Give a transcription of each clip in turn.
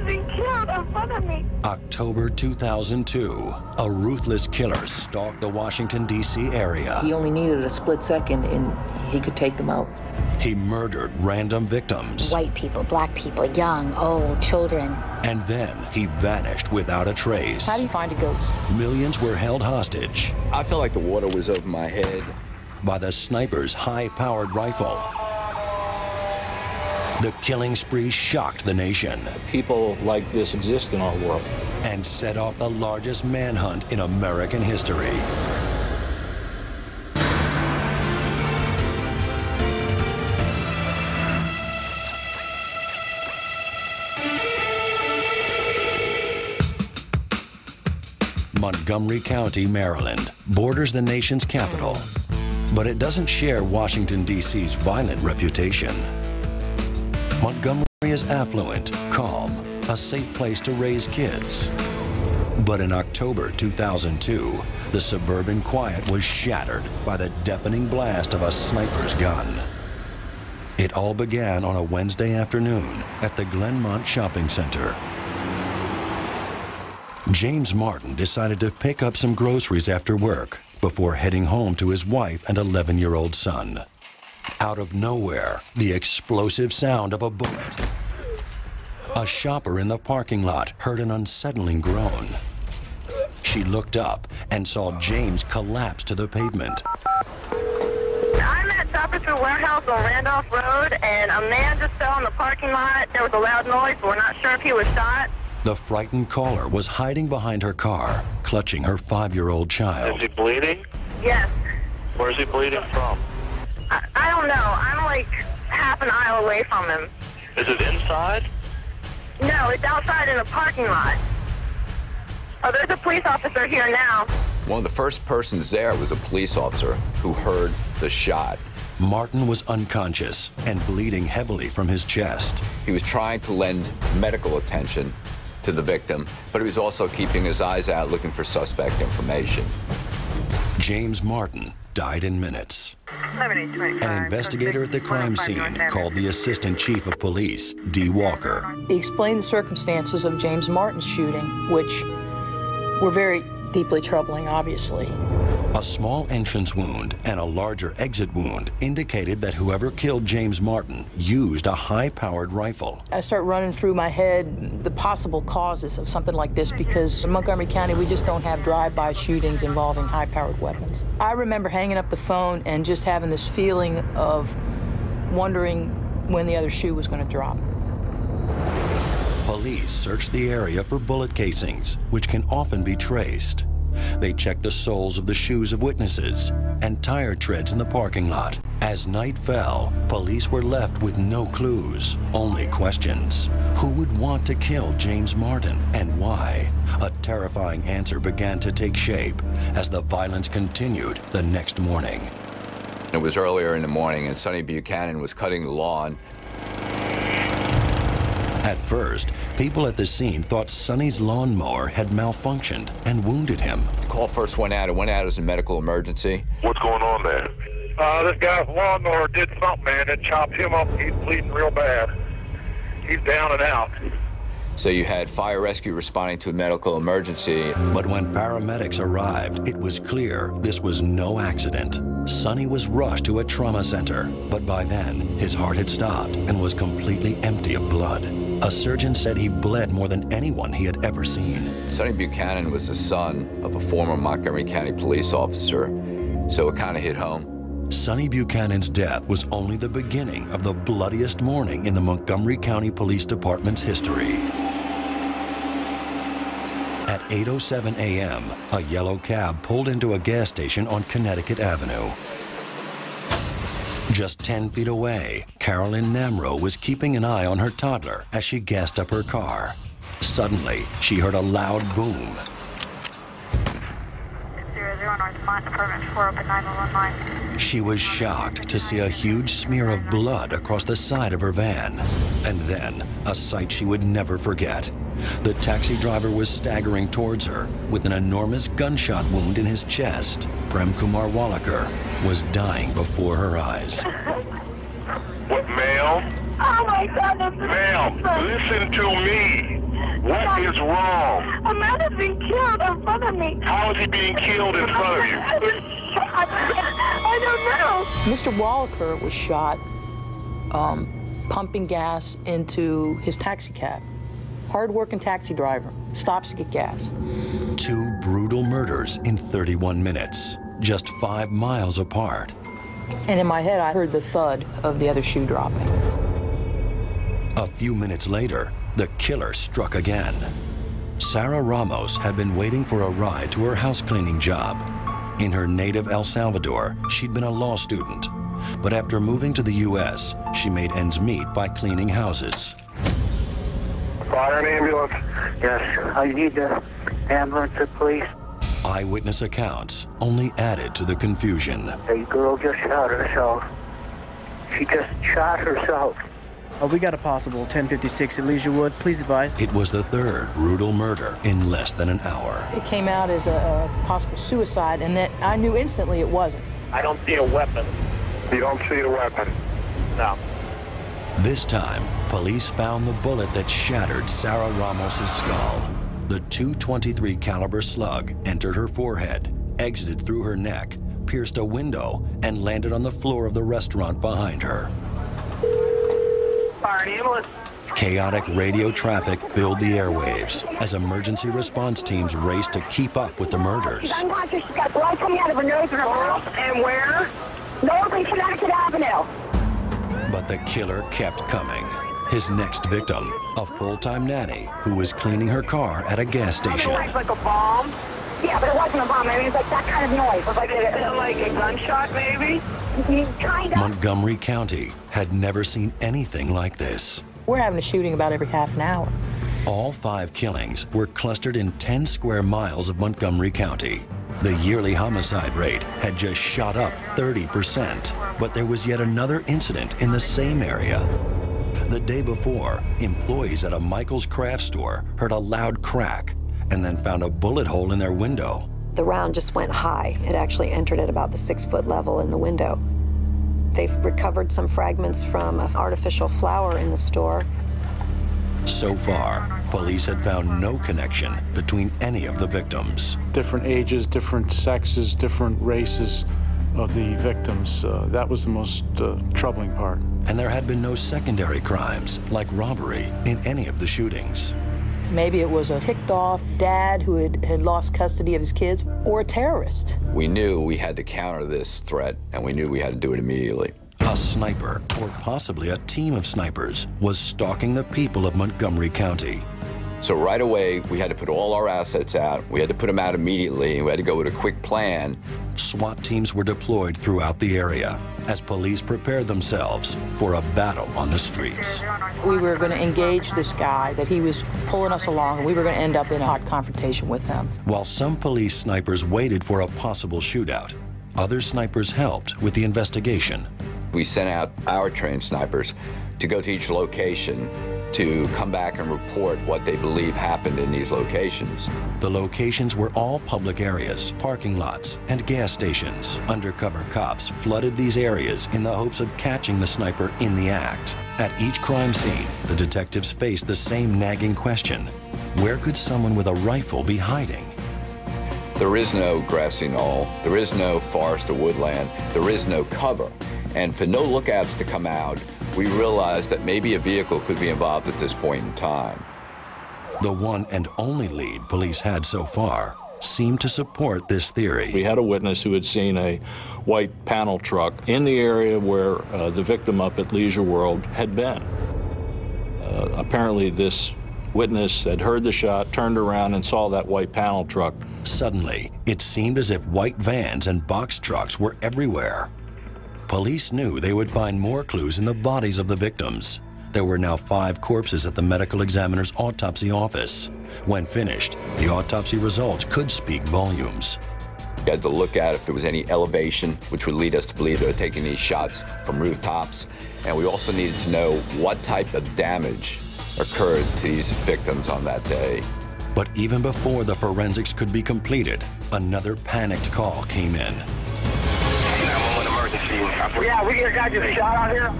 was being killed in front of me. October 2002, a ruthless killer stalked the Washington, D.C. area. He only needed a split second and he could take them out. He murdered random victims. White people, black people, young, old, children. And then he vanished without a trace. How do you find a ghost? Millions were held hostage. I felt like the water was over my head. By the sniper's high-powered rifle. The killing spree shocked the nation. People like this exist in our world. And set off the largest manhunt in American history. Montgomery County, Maryland, borders the nation's capital, but it doesn't share Washington, D.C.'s violent reputation. Montgomery is affluent, calm, a safe place to raise kids. But in October 2002, the suburban quiet was shattered by the deafening blast of a sniper's gun. It all began on a Wednesday afternoon at the Glenmont Shopping Center. James Martin decided to pick up some groceries after work before heading home to his wife and 11-year-old son. Out of nowhere, the explosive sound of a bullet. A shopper in the parking lot heard an unsettling groan. She looked up and saw James collapse to the pavement. I'm at Shoppers Food Warehouse on Randolph Road, and a man just fell in the parking lot. There was a loud noise, but we're not sure if he was shot. The frightened caller was hiding behind her car, clutching her five-year-old child. Is he bleeding? Yes. Where's he bleeding from? I, I don't know. I'm like half an aisle away from him. Is it inside? No, it's outside in a parking lot. Oh, there's a police officer here now. One of the first persons there was a police officer who heard the shot. Martin was unconscious and bleeding heavily from his chest. He was trying to lend medical attention to the victim, but he was also keeping his eyes out looking for suspect information. James Martin died in minutes. An investigator at the crime scene called the assistant chief of police, Dee Walker. He explained the circumstances of James Martin's shooting, which were very deeply troubling, obviously. A small entrance wound and a larger exit wound indicated that whoever killed James Martin used a high-powered rifle. I start running through my head the possible causes of something like this because in Montgomery County, we just don't have drive-by shootings involving high-powered weapons. I remember hanging up the phone and just having this feeling of wondering when the other shoe was going to drop. Police searched the area for bullet casings, which can often be traced. They checked the soles of the shoes of witnesses and tire treads in the parking lot. As night fell, police were left with no clues, only questions. Who would want to kill James Martin and why? A terrifying answer began to take shape as the violence continued the next morning. It was earlier in the morning and Sonny Buchanan was cutting the lawn at first, people at the scene thought Sonny's lawnmower had malfunctioned and wounded him. The call first went out. It went out as a medical emergency. What's going on there? Uh, this guy's lawnmower did something, man. It chopped him up. He's bleeding real bad. He's down and out. So you had fire rescue responding to a medical emergency. But when paramedics arrived, it was clear this was no accident. Sonny was rushed to a trauma center, but by then, his heart had stopped and was completely empty of blood. A surgeon said he bled more than anyone he had ever seen. Sonny Buchanan was the son of a former Montgomery County police officer, so it kind of hit home. Sonny Buchanan's death was only the beginning of the bloodiest morning in the Montgomery County Police Department's history. At 8.07 a.m., a yellow cab pulled into a gas station on Connecticut Avenue. Just 10 feet away, Carolyn Namrow was keeping an eye on her toddler as she gassed up her car. Suddenly, she heard a loud boom. She was shocked to see a huge smear of blood across the side of her van. And then, a sight she would never forget. The taxi driver was staggering towards her with an enormous gunshot wound in his chest. Prem Kumar Walekar was dying before her eyes. What, ma'am? Oh my God, Ma'am, listen to me. What is wrong? A man has been killed in front of me. How is he being killed in front of you? I don't know. Mr. Walekar was shot um, pumping gas into his taxi cab. Hard-working taxi driver, stops to get gas. Two brutal murders in 31 minutes, just five miles apart. And in my head, I heard the thud of the other shoe dropping. A few minutes later, the killer struck again. Sarah Ramos had been waiting for a ride to her house cleaning job. In her native El Salvador, she'd been a law student. But after moving to the U.S., she made ends meet by cleaning houses. Fire an ambulance. Yes, I need the ambulance, please. Eyewitness accounts only added to the confusion. A girl just shot herself. She just shot herself. Oh, we got a possible 1056 at Leisure World. Please advise. It was the third brutal murder in less than an hour. It came out as a, a possible suicide, and that I knew instantly it wasn't. I don't see a weapon. You don't see a weapon. No. This time, police found the bullet that shattered Sarah Ramos's skull. The 223 caliber slug entered her forehead, exited through her neck, pierced a window, and landed on the floor of the restaurant behind her. Fire an ambulance. Chaotic radio traffic filled the airwaves as emergency response teams raced to keep up with the murders. unconscious. She's got blood coming out of her nose and her mouth. And where? North and Connecticut Avenue. But the killer kept coming. His next victim, a full-time nanny who was cleaning her car at a gas station. Like, like a bomb? Yeah, but wasn't a bomb. I mean, it's like that kind of noise. It was like a, like a gunshot, maybe? Kind of. Montgomery County had never seen anything like this. We're having a shooting about every half an hour. All five killings were clustered in 10 square miles of Montgomery County. The yearly homicide rate had just shot up 30%, but there was yet another incident in the same area. The day before, employees at a Michael's craft store heard a loud crack and then found a bullet hole in their window. The round just went high. It actually entered at about the six foot level in the window. They've recovered some fragments from an artificial flower in the store. So far, police had found no connection between any of the victims. Different ages, different sexes, different races of the victims. Uh, that was the most uh, troubling part. And there had been no secondary crimes, like robbery, in any of the shootings. Maybe it was a ticked off dad who had, had lost custody of his kids or a terrorist. We knew we had to counter this threat, and we knew we had to do it immediately. A sniper, or possibly a team of snipers, was stalking the people of Montgomery County. So right away, we had to put all our assets out. We had to put them out immediately, and we had to go with a quick plan. SWAT teams were deployed throughout the area as police prepared themselves for a battle on the streets. We were going to engage this guy, that he was pulling us along, and we were going to end up in a hot confrontation with him. While some police snipers waited for a possible shootout, other snipers helped with the investigation. We sent out our trained snipers to go to each location to come back and report what they believe happened in these locations. The locations were all public areas, parking lots, and gas stations. Undercover cops flooded these areas in the hopes of catching the sniper in the act. At each crime scene, the detectives faced the same nagging question. Where could someone with a rifle be hiding? There is no grassy knoll, there is no forest or woodland, there is no cover. And for no lookouts to come out, we realized that maybe a vehicle could be involved at this point in time. The one and only lead police had so far seemed to support this theory. We had a witness who had seen a white panel truck in the area where uh, the victim up at Leisure World had been. Uh, apparently, this witness had heard the shot, turned around, and saw that white panel truck. Suddenly, it seemed as if white vans and box trucks were everywhere. Police knew they would find more clues in the bodies of the victims. There were now five corpses at the medical examiner's autopsy office. When finished, the autopsy results could speak volumes. We had to look at if there was any elevation, which would lead us to believe they were taking these shots from rooftops. And we also needed to know what type of damage occurred to these victims on that day. But even before the forensics could be completed, another panicked call came in. Yeah, we get a guy just shot out here.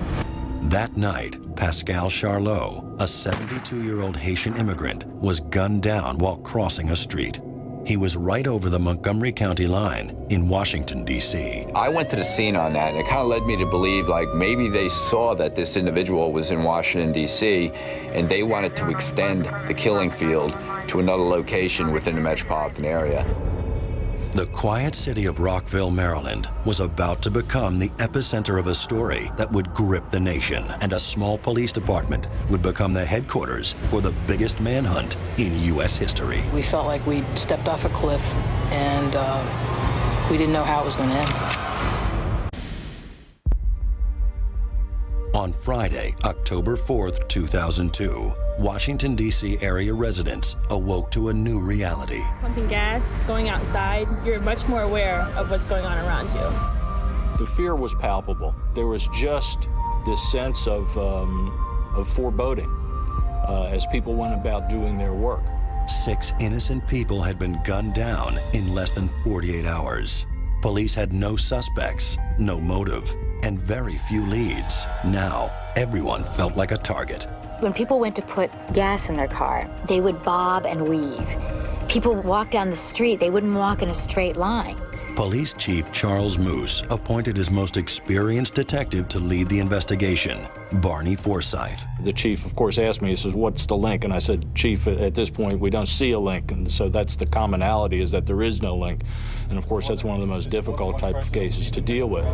That night, Pascal Charlot, a 72-year-old Haitian immigrant, was gunned down while crossing a street. He was right over the Montgomery County line in Washington, D.C. I went to the scene on that, and it kind of led me to believe like maybe they saw that this individual was in Washington, D.C., and they wanted to extend the killing field to another location within the metropolitan area. The quiet city of Rockville, Maryland was about to become the epicenter of a story that would grip the nation, and a small police department would become the headquarters for the biggest manhunt in U.S. history. We felt like we'd stepped off a cliff and uh, we didn't know how it was going to end. On Friday, October 4th, 2002, Washington, D.C. area residents awoke to a new reality. Pumping gas, going outside, you're much more aware of what's going on around you. The fear was palpable. There was just this sense of, um, of foreboding uh, as people went about doing their work. Six innocent people had been gunned down in less than 48 hours. Police had no suspects, no motive, and very few leads. Now, everyone felt like a target. When people went to put gas in their car, they would bob and weave. People walk down the street, they wouldn't walk in a straight line. Police Chief Charles Moose appointed his most experienced detective to lead the investigation, Barney Forsyth. The chief, of course, asked me, he says, what's the link? And I said, Chief, at this point, we don't see a link. And so that's the commonality, is that there is no link. And of course, that's one of the most difficult type of cases to deal with.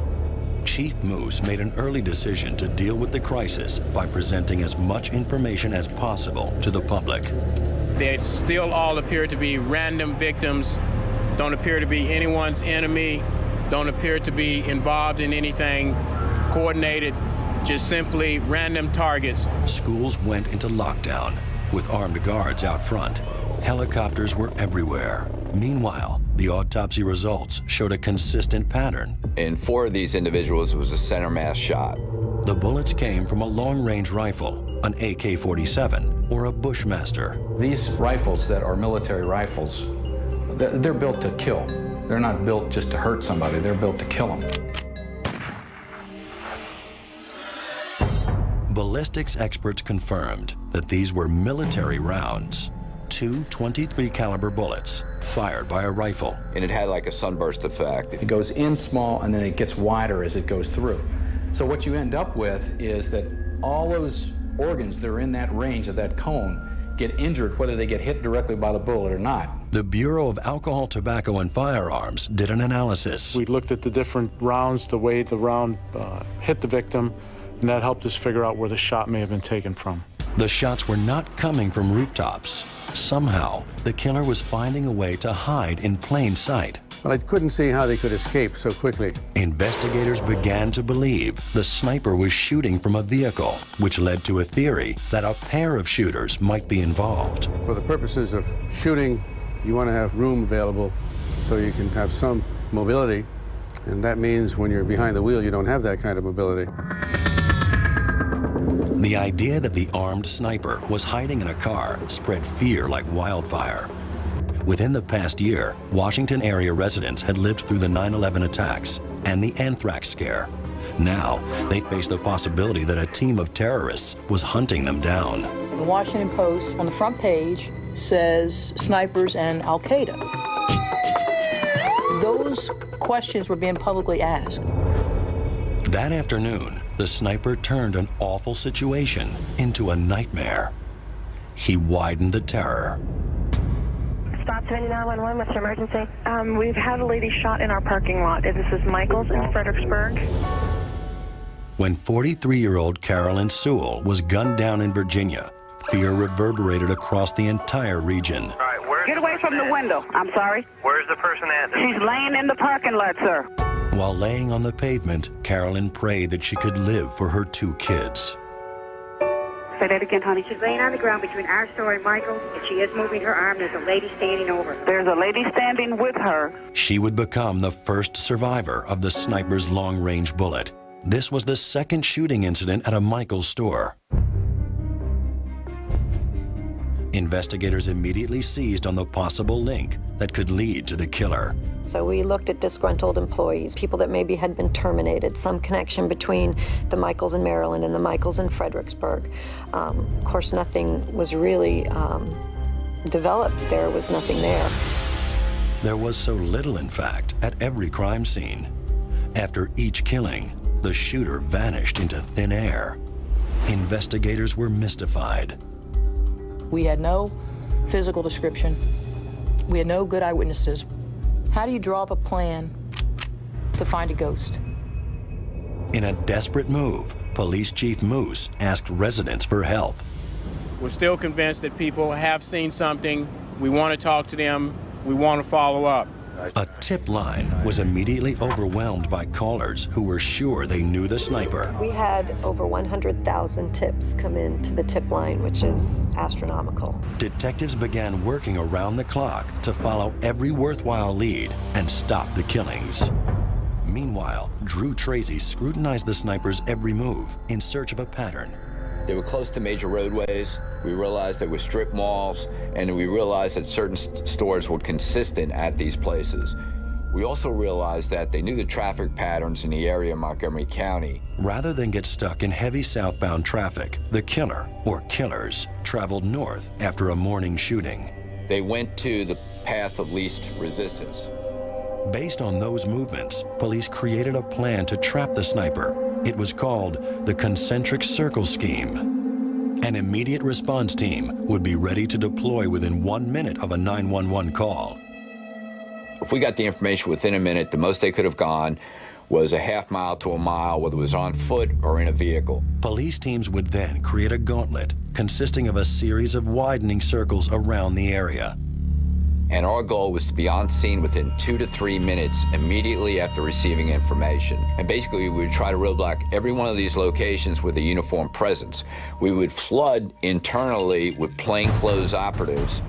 Chief Moose made an early decision to deal with the crisis by presenting as much information as possible to the public. They still all appear to be random victims, don't appear to be anyone's enemy, don't appear to be involved in anything coordinated, just simply random targets. Schools went into lockdown with armed guards out front. Helicopters were everywhere. Meanwhile, the autopsy results showed a consistent pattern. In four of these individuals, it was a center mass shot. The bullets came from a long-range rifle, an AK-47, or a Bushmaster. These rifles that are military rifles, they're built to kill. They're not built just to hurt somebody, they're built to kill them. Ballistics experts confirmed that these were military rounds two 23 caliber bullets fired by a rifle. And it had like a sunburst effect. It goes in small and then it gets wider as it goes through. So what you end up with is that all those organs that are in that range of that cone get injured whether they get hit directly by the bullet or not. The Bureau of Alcohol, Tobacco, and Firearms did an analysis. We looked at the different rounds, the way the round uh, hit the victim, and that helped us figure out where the shot may have been taken from. The shots were not coming from rooftops. Somehow, the killer was finding a way to hide in plain sight. But I couldn't see how they could escape so quickly. Investigators began to believe the sniper was shooting from a vehicle, which led to a theory that a pair of shooters might be involved. For the purposes of shooting, you want to have room available so you can have some mobility. And that means when you're behind the wheel, you don't have that kind of mobility. The idea that the armed sniper was hiding in a car spread fear like wildfire. Within the past year, Washington area residents had lived through the 9-11 attacks and the anthrax scare. Now, they face the possibility that a team of terrorists was hunting them down. The Washington Post, on the front page, says snipers and Al-Qaeda. Those questions were being publicly asked. That afternoon, the sniper turned an awful situation into a nightmare. He widened the terror. Stop 2911, what's your emergency? Um, we've had a lady shot in our parking lot. This is Michaels in Fredericksburg. When 43-year-old Carolyn Seawell was gunned down in Virginia, fear reverberated across the entire region. Get away from the window. I'm sorry. Where's the person at? She's laying in the parking lot, sir. While laying on the pavement, Carolyn prayed that she could live for her two kids. Say that again, honey. She's laying on the ground between our store and Michael's, and she is moving her arm. There's a lady standing over her. There's a lady standing with her. She would become the first survivor of the sniper's long-range bullet. This was the second shooting incident at a Michael's store. Investigators immediately seized on the possible link that could lead to the killer. So we looked at disgruntled employees, people that maybe had been terminated, some connection between the Michaels in Maryland and the Michaels in Fredericksburg. Um, of course, nothing was really um, developed. There was nothing there. There was so little, in fact, at every crime scene. After each killing, the shooter vanished into thin air. Investigators were mystified. We had no physical description. We had no good eyewitnesses. How do you draw up a plan to find a ghost? In a desperate move, Police Chief Moose asked residents for help. We're still convinced that people have seen something. We want to talk to them. We want to follow up. A tip line was immediately overwhelmed by callers who were sure they knew the sniper. We had over 100,000 tips come in to the tip line, which is astronomical. Detectives began working around the clock to follow every worthwhile lead and stop the killings. Meanwhile, Drew Tracy scrutinized the sniper's every move in search of a pattern. They were close to major roadways. We realized there were strip malls, and we realized that certain st stores were consistent at these places. We also realized that they knew the traffic patterns in the area of Montgomery County. Rather than get stuck in heavy southbound traffic, the killer, or killers, traveled north after a morning shooting. They went to the path of least resistance. Based on those movements, police created a plan to trap the sniper it was called the concentric circle scheme. An immediate response team would be ready to deploy within one minute of a 911 call. If we got the information within a minute, the most they could have gone was a half mile to a mile, whether it was on foot or in a vehicle. Police teams would then create a gauntlet consisting of a series of widening circles around the area. And our goal was to be on scene within two to three minutes immediately after receiving information. And basically, we would try to roadblock every one of these locations with a uniform presence. We would flood internally with plainclothes operatives.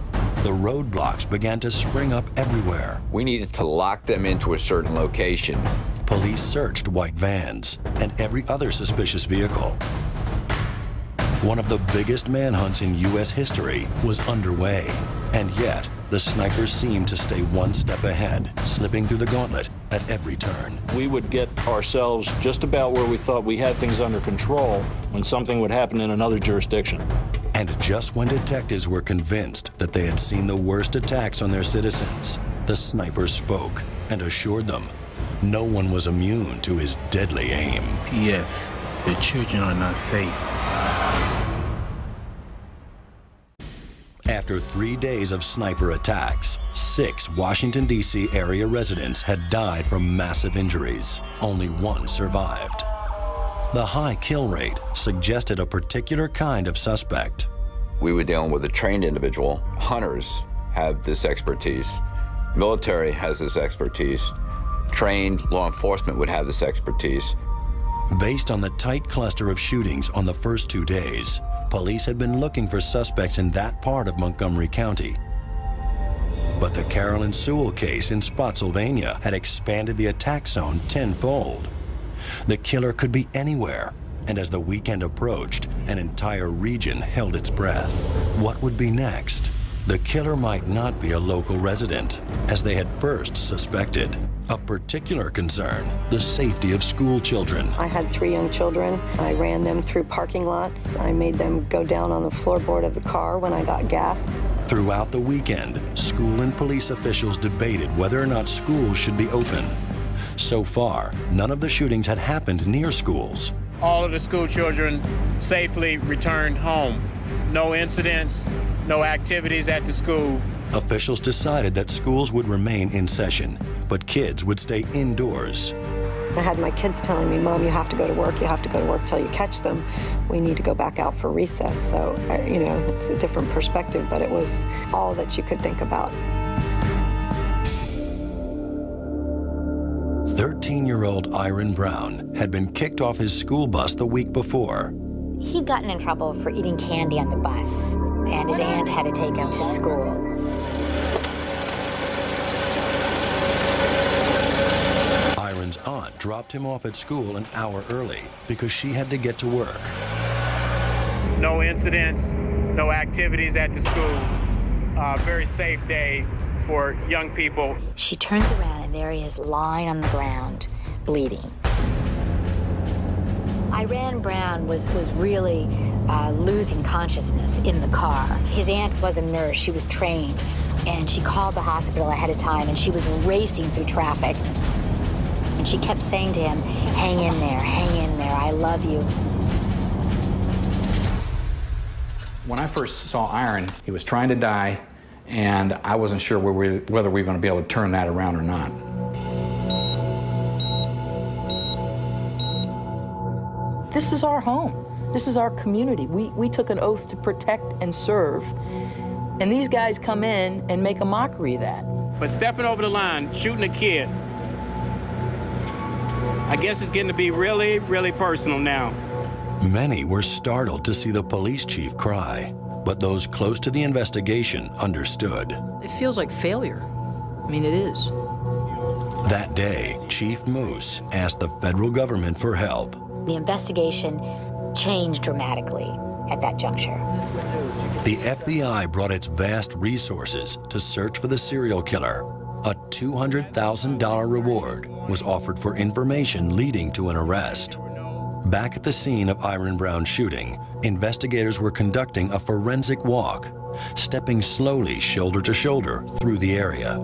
The roadblocks began to spring up everywhere. We needed to lock them into a certain location. Police searched white vans and every other suspicious vehicle. One of the biggest manhunts in U.S. history was underway, and yet the snipers seemed to stay one step ahead, slipping through the gauntlet at every turn. We would get ourselves just about where we thought we had things under control when something would happen in another jurisdiction. And just when detectives were convinced that they had seen the worst attacks on their citizens, the sniper spoke and assured them no one was immune to his deadly aim. Yes, the children are not safe. After three days of sniper attacks, six Washington, D.C. area residents had died from massive injuries. Only one survived. The high kill rate suggested a particular kind of suspect. We were dealing with a trained individual. Hunters have this expertise. Military has this expertise. Trained law enforcement would have this expertise. Based on the tight cluster of shootings on the first two days, police had been looking for suspects in that part of Montgomery County. But the Carolyn Seawell case in Spotsylvania had expanded the attack zone tenfold. The killer could be anywhere, and as the weekend approached, an entire region held its breath. What would be next? The killer might not be a local resident, as they had first suspected. Of particular concern, the safety of school children. I had three young children. I ran them through parking lots. I made them go down on the floorboard of the car when I got gas. Throughout the weekend, school and police officials debated whether or not schools should be open. So far, none of the shootings had happened near schools. All of the school children safely returned home. No incidents, no activities at the school. Officials decided that schools would remain in session, but kids would stay indoors. I had my kids telling me, Mom, you have to go to work, you have to go to work till you catch them. We need to go back out for recess. So, you know, it's a different perspective, but it was all that you could think about. 13-year-old Iran Brown had been kicked off his school bus the week before. He'd gotten in trouble for eating candy on the bus, and his aunt had to take him to school. Iran's aunt dropped him off at school an hour early because she had to get to work. No incidents, no activities at the school. Uh, very safe day. for young people. She turns around and there he is lying on the ground, bleeding. Iran Brown was, was really uh, losing consciousness in the car. His aunt was a nurse, she was trained, and she called the hospital ahead of time, and she was racing through traffic. And she kept saying to him, hang in there, hang in there, I love you. When I first saw Iran, he was trying to die, and I wasn't sure whether we, whether we were going to be able to turn that around or not. This is our home. This is our community. We, we took an oath to protect and serve. And these guys come in and make a mockery of that. But stepping over the line, shooting a kid, I guess it's getting to be really, really personal now. Many were startled to see the police chief cry, but those close to the investigation understood. It feels like failure. I mean, it is. That day, Chief Moose asked the federal government for help. The investigation changed dramatically at that juncture. The FBI brought its vast resources to search for the serial killer. A $200,000 reward was offered for information leading to an arrest. Back at the scene of Iran Brown's shooting, investigators were conducting a forensic walk, stepping slowly shoulder to shoulder through the area.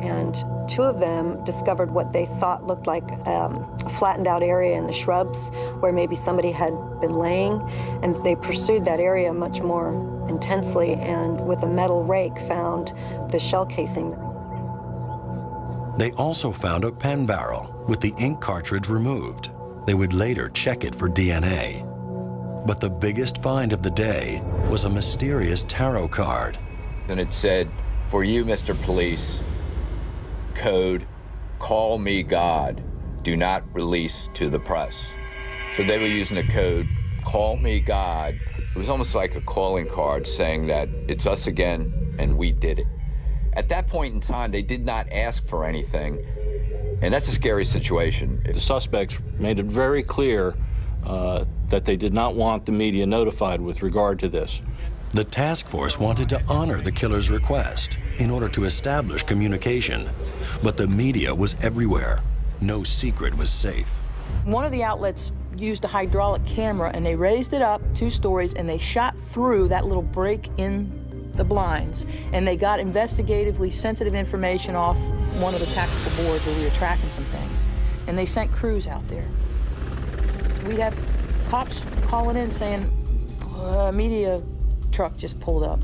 And two of them discovered what they thought looked like um, a flattened out area in the shrubs where maybe somebody had been laying, and they pursued that area much more intensely and with a metal rake found the shell casing. They also found a pen barrel with the ink cartridge removed. They would later check it for DNA. But the biggest find of the day was a mysterious tarot card. And it said, for you, Mr. Police, code, call me God, do not release to the press. So they were using the code, call me God. It was almost like a calling card saying that it's us again and we did it. At that point in time, they did not ask for anything, and that's a scary situation. The suspects made it very clear uh, that they did not want the media notified with regard to this. The task force wanted to honor the killer's request in order to establish communication, but the media was everywhere. No secret was safe. One of the outlets used a hydraulic camera and they raised it up two stories and they shot through that little break in the blinds and they got investigatively sensitive information off one of the tactical boards where we were tracking some things. And they sent crews out there. We'd have cops calling in saying, a media truck just pulled up.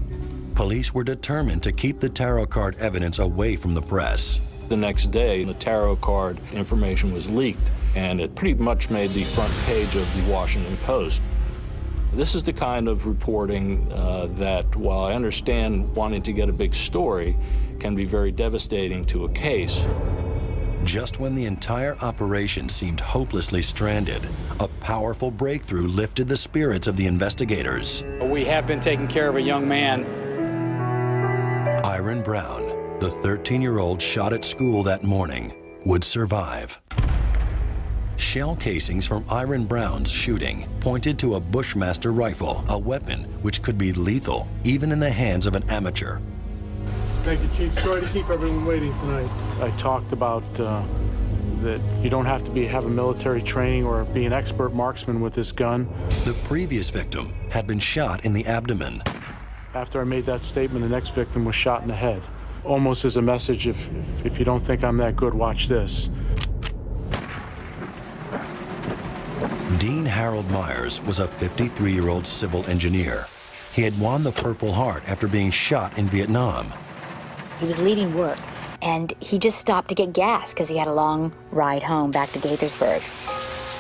Police were determined to keep the tarot card evidence away from the press. The next day, the tarot card information was leaked, and it pretty much made the front page of the Washington Post. This is the kind of reporting uh, that, while I understand wanting to get a big story, can be very devastating to a case. Just when the entire operation seemed hopelessly stranded, a powerful breakthrough lifted the spirits of the investigators. We have been taking care of a young man. Iran Brown, the 13-year-old shot at school that morning, would survive. Shell casings from Iran Brown's shooting pointed to a Bushmaster rifle, a weapon which could be lethal even in the hands of an amateur. Thank you, Chief. Sorry to keep everyone waiting tonight. I talked about uh, that you don't have to be have a military training or be an expert marksman with this gun. The previous victim had been shot in the abdomen. After I made that statement, the next victim was shot in the head. Almost as a message, if, if you don't think I'm that good, watch this. Dean Harold Meyers was a 53-year-old civil engineer. He had won the Purple Heart after being shot in Vietnam. He was leaving work, and he just stopped to get gas because he had a long ride home back to Gaithersburg.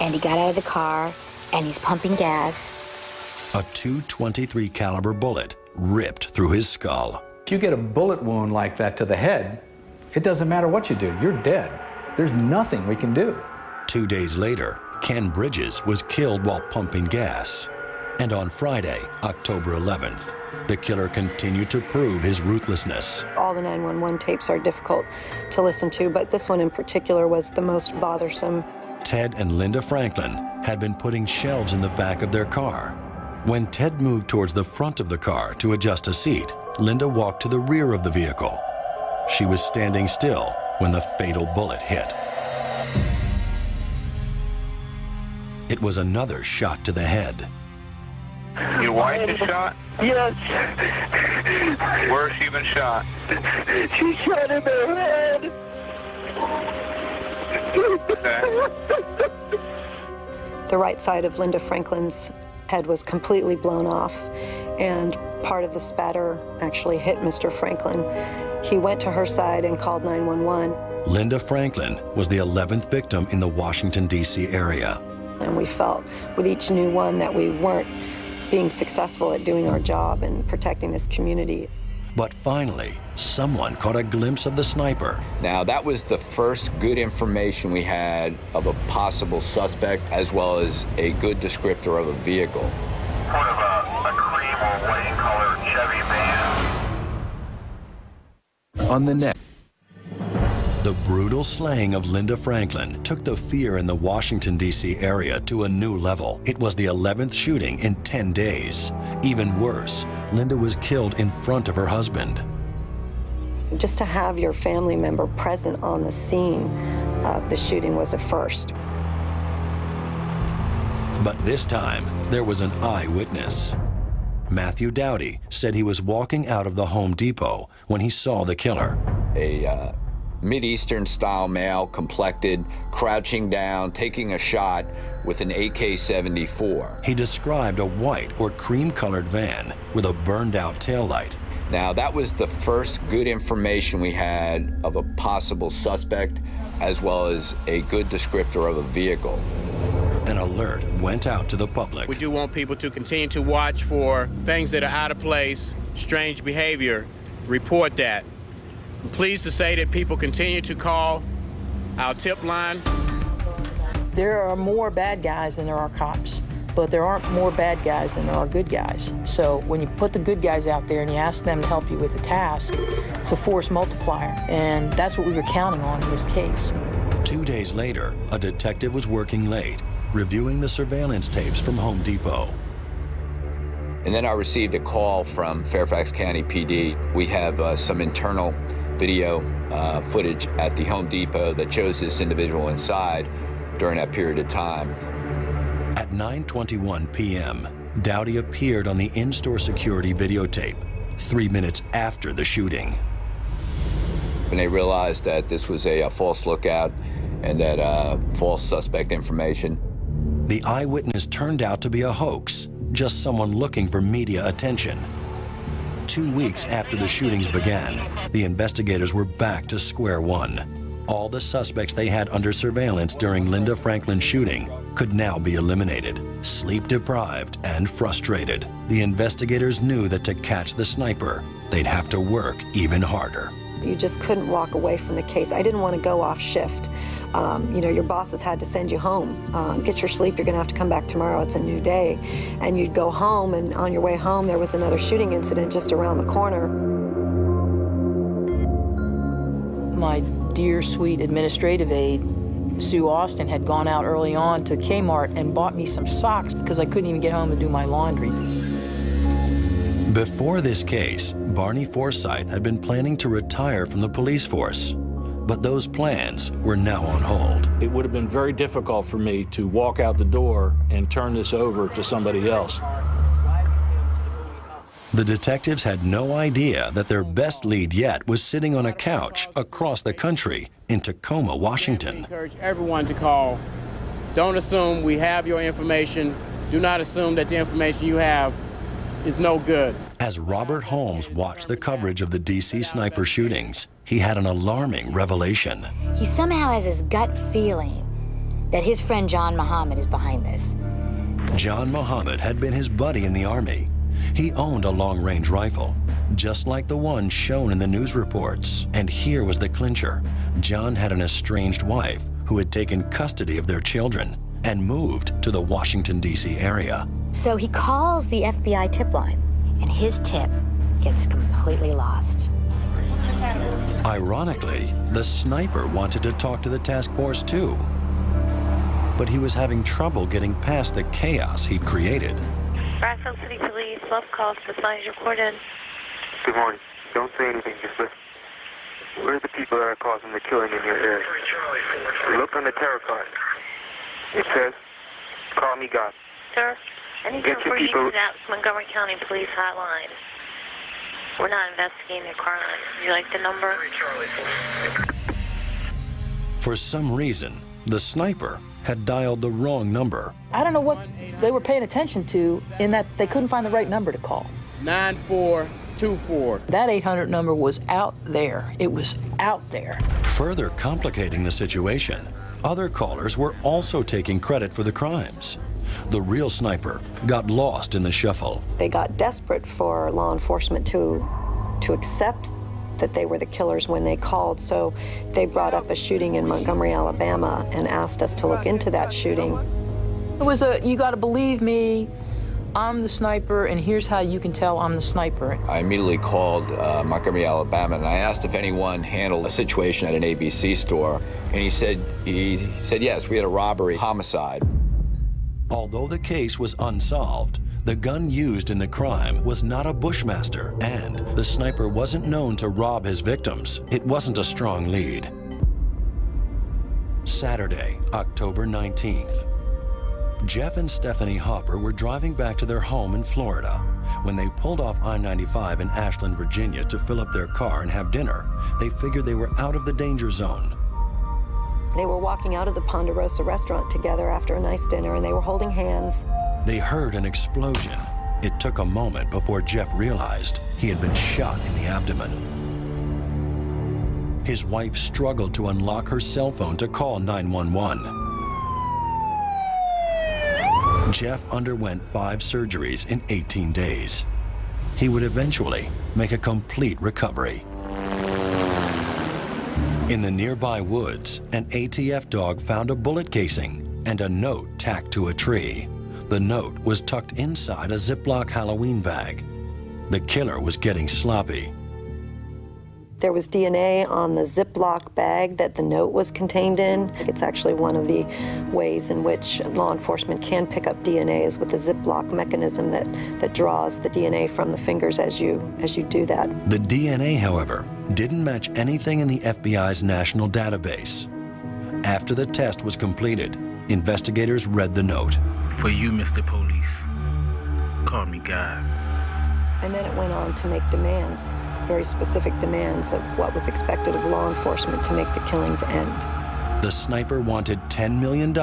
And he got out of the car, and he's pumping gas. A 223 caliber bullet ripped through his skull. If you get a bullet wound like that to the head, it doesn't matter what you do, you're dead. There's nothing we can do. Two days later, Ken Bridges was killed while pumping gas. And on Friday, October 11th, the killer continued to prove his ruthlessness. All the 911 tapes are difficult to listen to, but this one in particular was the most bothersome. Ted and Linda Franklin had been putting shelves in the back of their car. When Ted moved towards the front of the car to adjust a seat, Linda walked to the rear of the vehicle. She was standing still when the fatal bullet hit. It was another shot to the head. Your wife is shot? Yes. Where has she been shot? She shot in her head. The right side of Linda Franklin's head was completely blown off, and part of the spatter actually hit Mr. Franklin. He went to her side and called 911, Linda Franklin was the 11th victim in the Washington, D.C. area. and we felt with each new one that we weren't being successful at doing our job and protecting this community. But finally, someone caught a glimpse of the sniper. Now, that was the first good information we had of a possible suspect, as well as a good descriptor of a vehicle. Part of a, a cream or white colored Chevy van. On the net. The brutal slaying of Linda Franklin took the fear in the Washington, D.C. area to a new level. It was the 11th shooting in 10 days. Even worse, Linda was killed in front of her husband. Just to have your family member present on the scene of the shooting was a first. But this time, there was an eyewitness. Matthew Dowdy said he was walking out of the Home Depot when he saw the killer. A uh, Mideastern style male, complected, crouching down, taking a shot with an AK 74. He described a white or cream colored van with a burned out taillight. Now, that was the first good information we had of a possible suspect, as well as a good descriptor of a vehicle. An alert went out to the public. We do want people to continue to watch for things that are out of place, strange behavior, report that. I'm pleased to say that people continue to call our tip line. There are more bad guys than there are cops, but there aren't more bad guys than there are good guys. So when you put the good guys out there and you ask them to help you with a task, it's a force multiplier, and that's what we were counting on in this case. Two days later, a detective was working late, reviewing the surveillance tapes from Home Depot. And then I received a call from Fairfax County PD. We have uh, some internal video uh, footage at the Home Depot that shows this individual inside during that period of time. At 9:21 p.m., Dowdy appeared on the in-store security videotape, three minutes after the shooting. And they realized that this was a, a false lookout and that uh, false suspect information. The eyewitness turned out to be a hoax, just someone looking for media attention. Two weeks after the shootings began, the investigators were back to square one. All the suspects they had under surveillance during Linda Franklin's shooting could now be eliminated. Sleep deprived and frustrated, the investigators knew that to catch the sniper, they'd have to work even harder. You just couldn't walk away from the case. I didn't want to go off shift. Um, you know, your boss has had to send you home. Uh, get your sleep, you're going to have to come back tomorrow. It's a new day. And you'd go home, and on your way home, there was another shooting incident just around the corner. My dear, sweet administrative aide, Sue Austin, had gone out early on to Kmart and bought me some socks because I couldn't even get home to do my laundry. Before this case, Barney Forsyth had been planning to retire from the police force. But those plans were now on hold. It would have been very difficult for me to walk out the door and turn this over to somebody else. The detectives had no idea that their best lead yet was sitting on a couch across the country in Tacoma, Washington. encourage everyone to call. Don't assume we have your information. Do not assume that the information you have is no good. As Robert Holmes watched the coverage of the DC sniper shootings, he had an alarming revelation. He somehow has his gut feeling that his friend John Muhammad is behind this. John Muhammad had been his buddy in the Army. He owned a long-range rifle, just like the one shown in the news reports. And here was the clincher. John had an estranged wife who had taken custody of their children and moved to the Washington, D.C. area. So he calls the FBI tip line, and his tip gets completely lost. Ironically, the sniper wanted to talk to the task force too. But he was having trouble getting past the chaos he'd created. Rockville City Police, love calls, the sign is recorded. Good morning. Don't say anything. Just listen. Where are the people that are causing the killing in your area? Look on the tarot card. It says, call me God. Sir, anything Get your for you people- to that Montgomery County Police Hotline. We're not investigating a crime. You like the number? For some reason, the sniper had dialed the wrong number. I don't know what they were paying attention to in that they couldn't find the right number to call. 9424. That 800 number was out there. It was out there. Further complicating the situation, other callers were also taking credit for the crimes. The real sniper got lost in the shuffle. They got desperate for law enforcement to to accept that they were the killers when they called. So they brought up a shooting in Montgomery, Alabama, and asked us to look into that shooting. It was a, you gotta believe me, I'm the sniper, and here's how you can tell I'm the sniper. I immediately called uh, Montgomery, Alabama, and I asked if anyone handled a situation at an ABC store, and he said he said yes, we had a robbery, homicide. Although the case was unsolved, the gun used in the crime was not a Bushmaster, and the sniper wasn't known to rob his victims. It wasn't a strong lead. Saturday, October 19th. Jeff and Stephanie Hopper were driving back to their home in Florida. When they pulled off I-95 in Ashland, Virginia to fill up their car and have dinner, they figured they were out of the danger zone. They were walking out of the Ponderosa restaurant together after a nice dinner, and they were holding hands. They heard an explosion. It took a moment before Jeff realized he had been shot in the abdomen. His wife struggled to unlock her cell phone to call 911. Jeff underwent five surgeries in 18 days. He would eventually make a complete recovery. In the nearby woods, an ATF dog found a bullet casing and a note tacked to a tree. The note was tucked inside a Ziploc Halloween bag. The killer was getting sloppy. There was DNA on the Ziploc bag that the note was contained in. It's actually one of the ways in which law enforcement can pick up DNA is with the Ziploc mechanism that, that draws the DNA from the fingers as you, as you do that. The DNA, however, didn't match anything in the FBI's national database. After the test was completed, investigators read the note. For you, Mr. Police, call me God. And then it went on to make demands, very specific demands of what was expected of law enforcement to make the killings end. The sniper wanted $10 million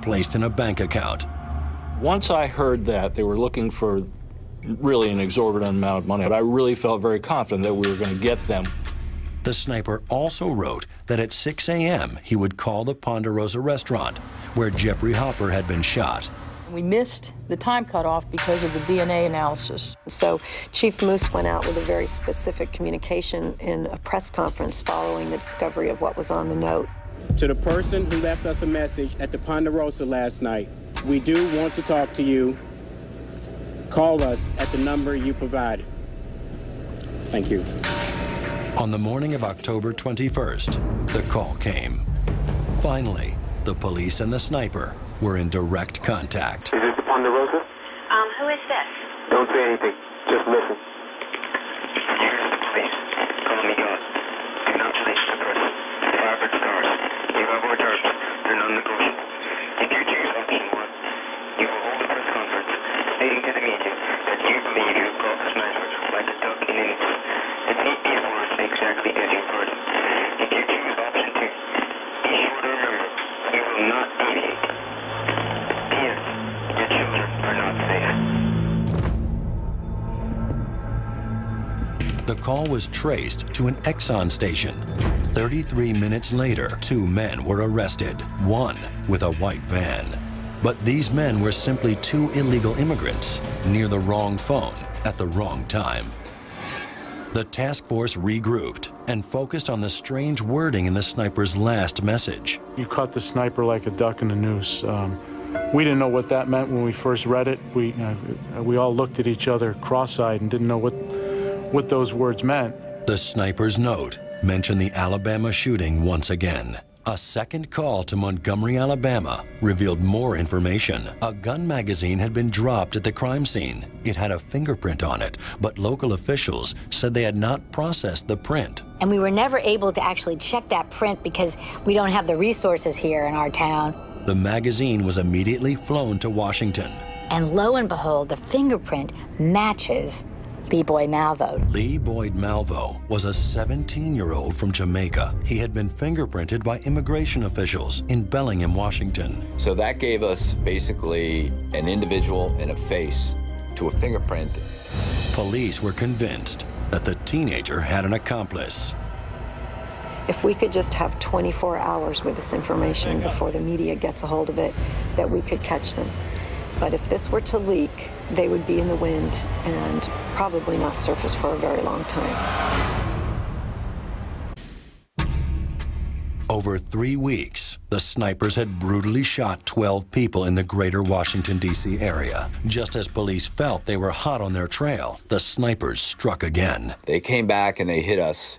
placed in a bank account. Once I heard that they were looking for really an exorbitant amount of money, but I really felt very confident that we were going to get them. The sniper also wrote that at 6 a.m. he would call the Ponderosa restaurant where Jeffrey Hopper had been shot. We missed the time cutoff because of the DNA analysis. So Chief Moose went out with a very specific communication in a press conference following the discovery of what was on the note. To the person who left us a message at the Ponderosa last night, we do want to talk to you. Call us at the number you provided. Thank you. On the morning of October 21st, the call came. Finally, the police and the sniper were in direct contact. Is this the Ponderosa? Um, who is this? Don't say anything. Just listen. Call was traced to an Exxon station. 33 minutes later, two men were arrested, one with a white van. But these men were simply two illegal immigrants near the wrong phone at the wrong time. The task force regrouped and focused on the strange wording in the sniper's last message. You caught the sniper like a duck in a noose. Um, we didn't know what that meant when we first read it. We, uh, we all looked at each other cross-eyed and didn't know what, what those words meant. The sniper's note mentioned the Alabama shooting once again. A second call to Montgomery, Alabama revealed more information. A gun magazine had been dropped at the crime scene. It had a fingerprint on it, but local officials said they had not processed the print. And we were never able to actually check that print because we don't have the resources here in our town. The magazine was immediately flown to Washington. And lo and behold, the fingerprint matches Lee Boyd Malvo. Lee Boyd Malvo was a 17-year-old from Jamaica. He had been fingerprinted by immigration officials in Bellingham, Washington. So that gave us basically an individual and a face to a fingerprint. Police were convinced that the teenager had an accomplice. If we could just have 24 hours with this information before the media gets a hold of it, that we could catch them. But if this were to leak, they would be in the wind and probably not surface for a very long time. Over three weeks, the snipers had brutally shot 12 people in the greater Washington, D.C. area. Just as police felt they were hot on their trail, the snipers struck again. They came back and they hit us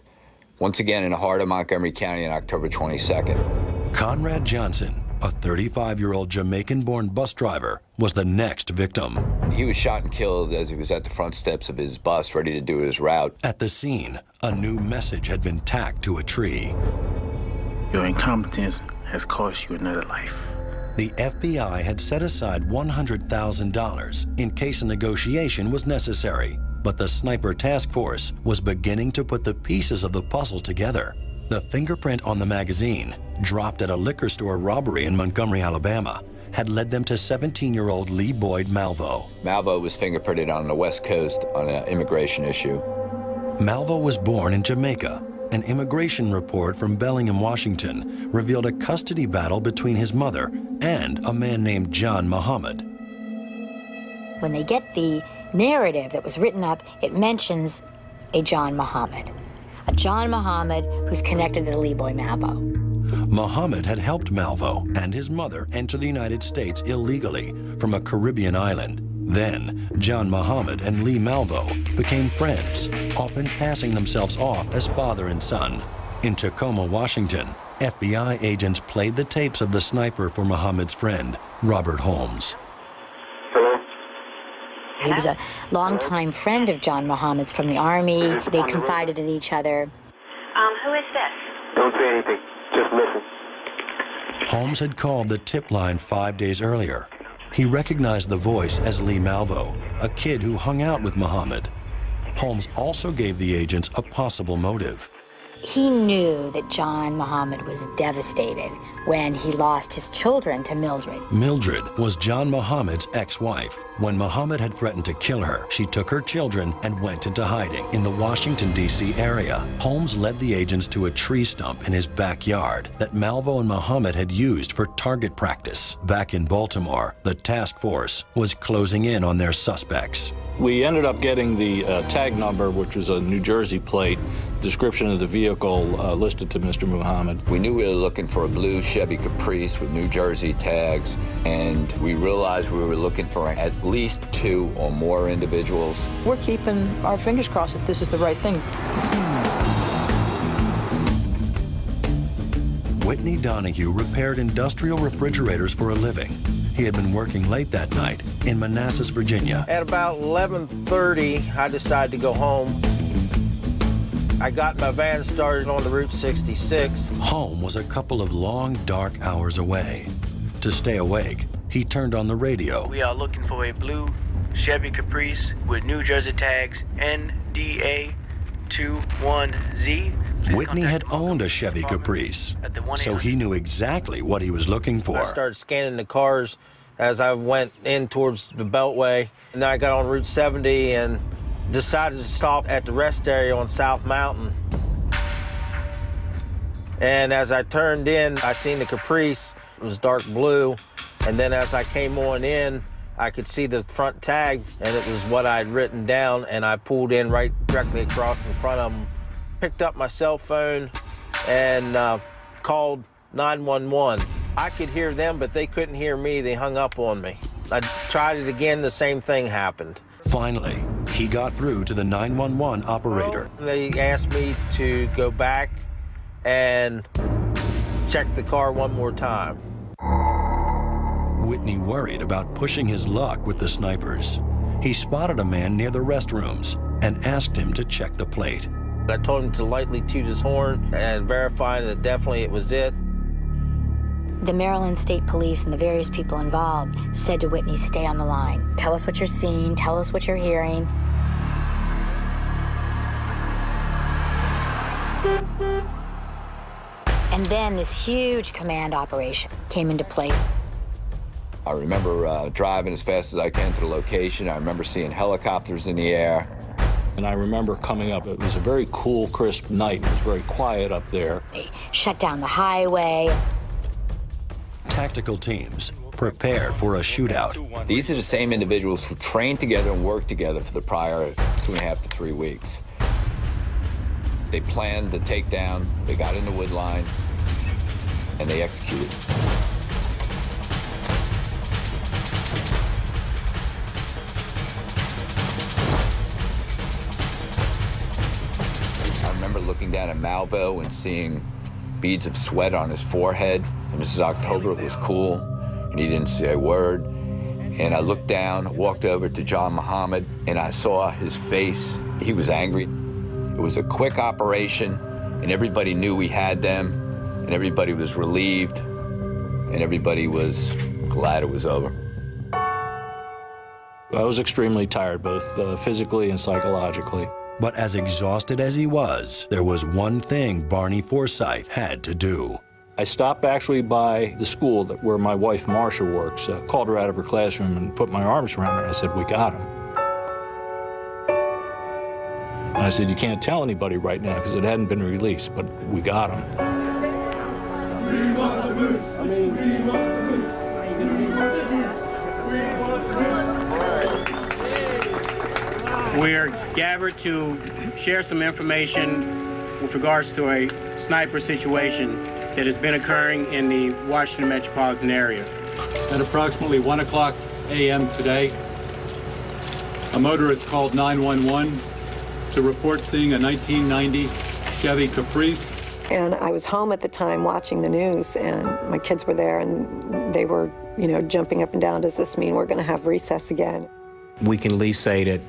once again in the heart of Montgomery County on October 22nd. Conrad Johnson, a 35-year-old Jamaican-born bus driver, was the next victim. He was shot and killed as he was at the front steps of his bus ready to do his route. At the scene, a new message had been tacked to a tree. Your incompetence has cost you another life. The FBI had set aside $100,000 in case a negotiation was necessary, but the sniper task force was beginning to put the pieces of the puzzle together. The fingerprint on the magazine, dropped at a liquor store robbery in Montgomery, Alabama, had led them to 17-year-old Lee Boyd Malvo. Malvo was fingerprinted on the West Coast on an immigration issue. Malvo was born in Jamaica. An immigration report from Bellingham, Washington revealed a custody battle between his mother and a man named John Muhammad. When they get the narrative that was written up, it mentions a John Muhammad. A John Muhammad who's connected to Lee Boyd Malvo. Muhammad had helped Malvo and his mother enter the United States illegally from a Caribbean island. Then, John Muhammad and Lee Malvo became friends, often passing themselves off as father and son. In Tacoma, Washington, FBI agents played the tapes of the sniper for Muhammad's friend, Robert Holmes. He was a longtime friend of John Muhammad's from the Army. They confided in each other. Um, who is this? Don't say anything. Just listen. Holmes had called the tip line five days earlier. He recognized the voice as Lee Malvo, a kid who hung out with Muhammad. Holmes also gave the agents a possible motive. He knew that John Muhammad was devastated when he lost his children to Mildred. Mildred was John Muhammad's ex-wife. When Muhammad had threatened to kill her, she took her children and went into hiding in the Washington, D.C. area. Holmes led the agents to a tree stump in his backyard that Malvo and Muhammad had used for target practice. Back in Baltimore, the task force was closing in on their suspects. We ended up getting the uh, tag number, which was a New Jersey plate, description of the vehicle uh, listed to Mr. Muhammad. We knew we were looking for a blue Chevy Caprice with New Jersey tags, and we realized we were looking for at least two or more individuals. We're keeping our fingers crossed that this is the right thing. Whitney Donahue repaired industrial refrigerators for a living. He had been working late that night in Manassas, Virginia. At about 11:30, I decided to go home. I got my van started on the Route 66. Home was a couple of long, dark hours away. To stay awake, he turned on the radio. We are looking for a blue Chevy Caprice with New Jersey tags NDA21Z. Whitney had owned a Chevy Caprice, so he knew exactly what he was looking oh for. I started scanning the cars as I went in towards the Beltway. And then I got on Route 70 and decided to stop at the rest area on South Mountain. And as I turned in, I seen the Caprice. It was dark blue. And then as I came on in, I could see the front tag, and it was what I'd written down. And I pulled in right directly across in front of them, picked up my cell phone, and uh, called 911. I could hear them, but they couldn't hear me. They hung up on me. I tried it again, the same thing happened. Finally, he got through to the 911 operator. They asked me to go back and check the car one more time. Whitney worried about pushing his luck with the snipers. He spotted a man near the restrooms and asked him to check the plate. I told him to lightly toot his horn and verify that definitely it was it. The Maryland State Police and the various people involved said to Whitney, stay on the line. Tell us what you're seeing, tell us what you're hearing. And then this huge command operation came into place. I remember uh, driving as fast as I can to the location. I remember seeing helicopters in the air. And I remember coming up, it was a very cool, crisp night. It was very quiet up there. They shut down the highway. Tactical teams prepared for a shootout. These are the same individuals who trained together and worked together for the prior two and a half to three weeks. They planned the takedown, they got in the wood line, and they executed. Looking down at Malvo and seeing beads of sweat on his forehead. And this is October, it was cool, and he didn't say a word. And I looked down, walked over to John Muhammad, and I saw his face. He was angry. It was a quick operation, and everybody knew we had them, and everybody was relieved, and everybody was glad it was over. I was extremely tired, both uh, physically and psychologically. But as exhausted as he was, there was one thing Barney Forsyth had to do. I stopped actually by the school that, where my wife Marcia works, uh, called her out of her classroom and put my arms around her and I said, we got him. And I said, you can't tell anybody right now because it hadn't been released, but we got him. We're gathered to share some information with regards to a sniper situation that has been occurring in the Washington metropolitan area. At approximately 1 o'clock a.m. today, a motorist called 911 to report seeing a 1990 Chevy Caprice. And I was home at the time watching the news, and my kids were there, and they were, you know, jumping up and down. Does this mean we're going to have recess again? We can at least say that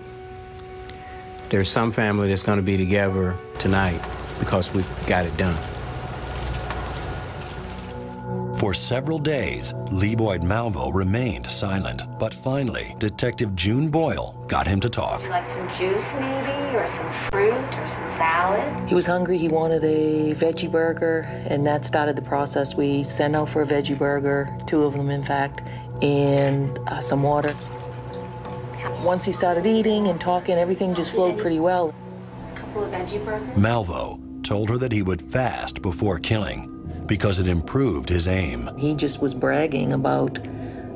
there's some family that's going to be together tonight because we got it done. For several days, Lee Boyd Malvo remained silent, but finally, Detective June Boyle got him to talk. Would like some juice maybe, or some fruit, or some salad? He was hungry. He wanted a veggie burger, and that started the process. We sent out for a veggie burger, two of them, in fact, and uh, some water. Once he started eating and talking, everything just flowed pretty well. A couple of veggie burgers? Malvo told her that he would fast before killing because it improved his aim. He just was bragging about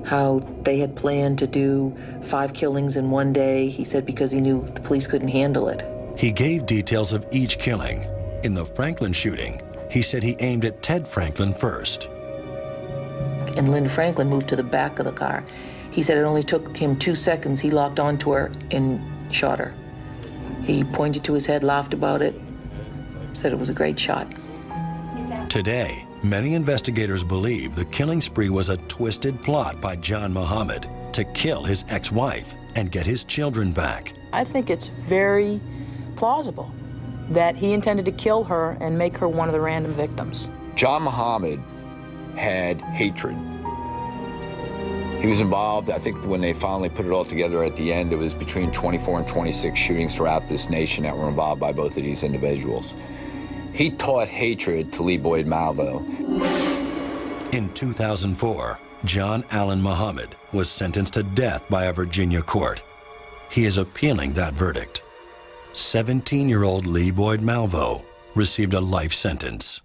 how they had planned to do five killings in one day. He said because he knew the police couldn't handle it. He gave details of each killing. In the Franklin shooting, he said he aimed at Ted Franklin first. And Linda Franklin moved to the back of the car. He said it only took him two seconds. He locked onto her and shot her. He pointed to his head, laughed about it, said it was a great shot. Today, many investigators believe the killing spree was a twisted plot by John Muhammad to kill his ex-wife and get his children back. I think it's very plausible that he intended to kill her and make her one of the random victims. John Muhammad had hatred. He was involved, I think when they finally put it all together at the end, it was between 24 and 26 shootings throughout this nation that were involved by both of these individuals. He taught hatred to Lee Boyd Malvo. In 2004, John Allen Muhammad was sentenced to death by a Virginia court. He is appealing that verdict. 17-year-old Lee Boyd Malvo received a life sentence.